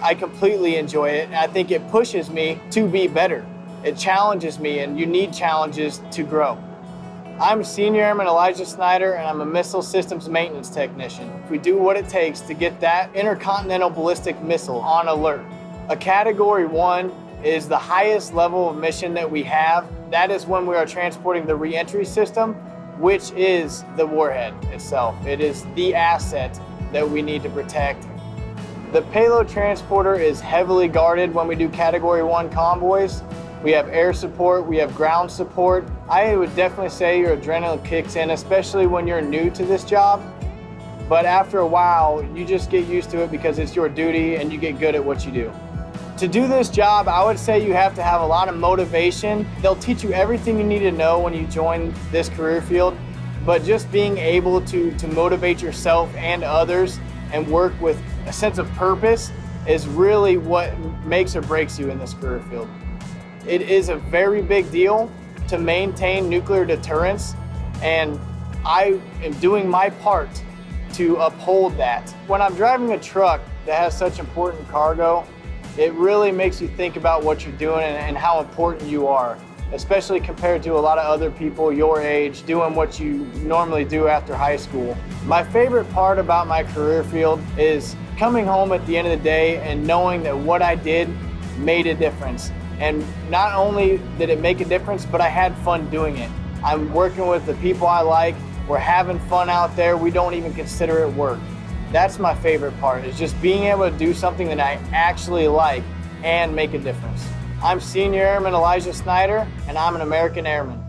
I completely enjoy it. I think it pushes me to be better. It challenges me, and you need challenges to grow. I'm Senior Airman Elijah Snyder, and I'm a Missile Systems Maintenance Technician. We do what it takes to get that intercontinental ballistic missile on alert. A Category 1 is the highest level of mission that we have. That is when we are transporting the reentry system, which is the warhead itself. It is the asset that we need to protect. The payload transporter is heavily guarded when we do Category 1 convoys. We have air support, we have ground support. I would definitely say your adrenaline kicks in, especially when you're new to this job. But after a while, you just get used to it because it's your duty and you get good at what you do. To do this job, I would say you have to have a lot of motivation. They'll teach you everything you need to know when you join this career field, but just being able to, to motivate yourself and others and work with a sense of purpose is really what makes or breaks you in this career field. It is a very big deal to maintain nuclear deterrence, and I am doing my part to uphold that. When I'm driving a truck that has such important cargo, it really makes you think about what you're doing and, and how important you are, especially compared to a lot of other people your age doing what you normally do after high school. My favorite part about my career field is coming home at the end of the day and knowing that what I did made a difference. And not only did it make a difference, but I had fun doing it. I'm working with the people I like. We're having fun out there. We don't even consider it work. That's my favorite part, is just being able to do something that I actually like and make a difference. I'm Senior Airman Elijah Snyder, and I'm an American Airman.